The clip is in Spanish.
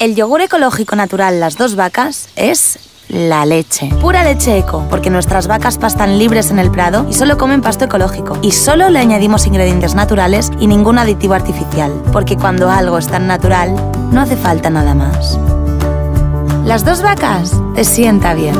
El yogur ecológico natural Las Dos Vacas es la leche. Pura leche eco, porque nuestras vacas pastan libres en el prado y solo comen pasto ecológico. Y solo le añadimos ingredientes naturales y ningún aditivo artificial, porque cuando algo es tan natural, no hace falta nada más. Las dos vacas te sienta bien.